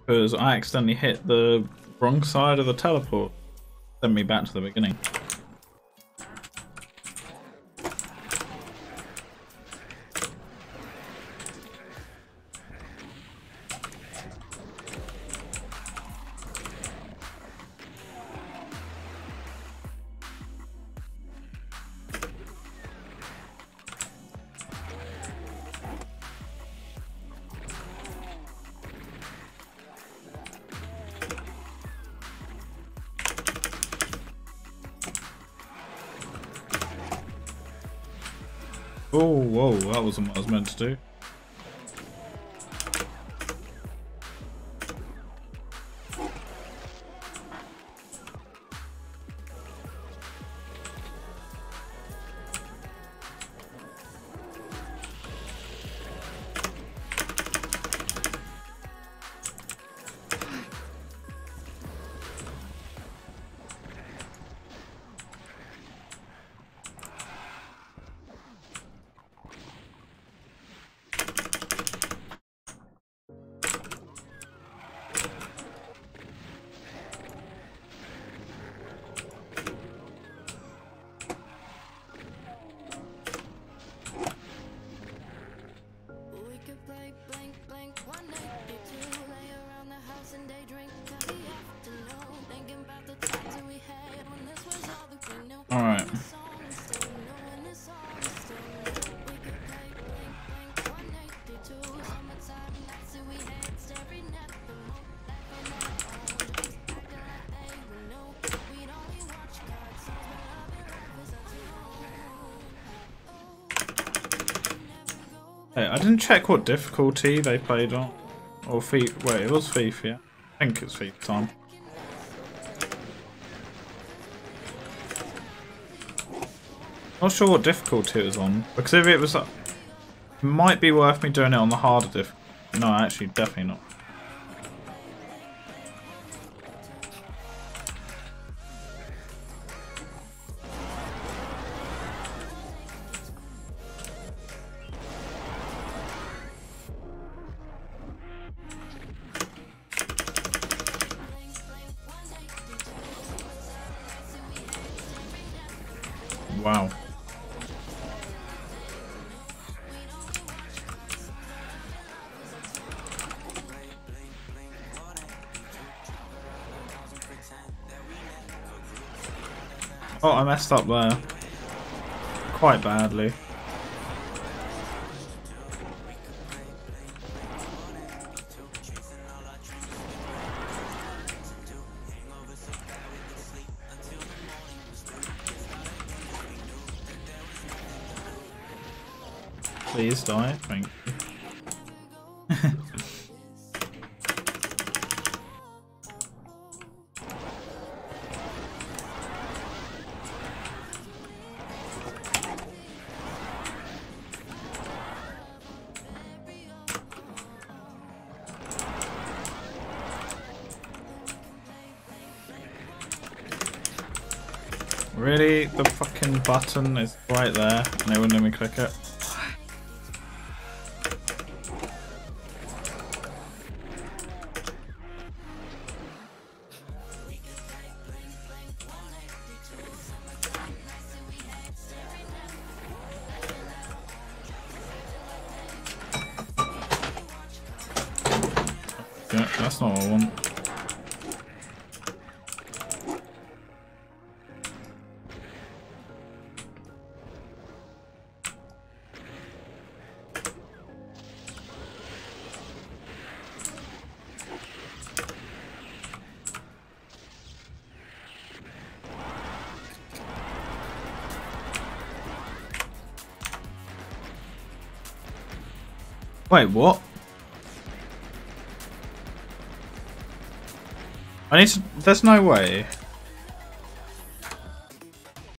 because I accidentally hit the wrong side of the teleport. Sent me back to the beginning. Oh, whoa, that wasn't what I was meant to do. Blank blank 182 Lay around the house and till the afternoon. Thinking about the times that we had when this was all that we knew. Alright. Hey, I didn't check what difficulty they played on. Or FIFA. Wait, it was FIFA, yeah. I think it's FIFA time. Not sure what difficulty it was on. Because if it was... It might be worth me doing it on the harder diff... No, actually, definitely not. Wow. Oh, I messed up there. Quite badly. Please die, thank you. Really? The fucking button is right there and they wouldn't let me click it. Yeah, that's not what I want. Wait, what? I need to. There's no way.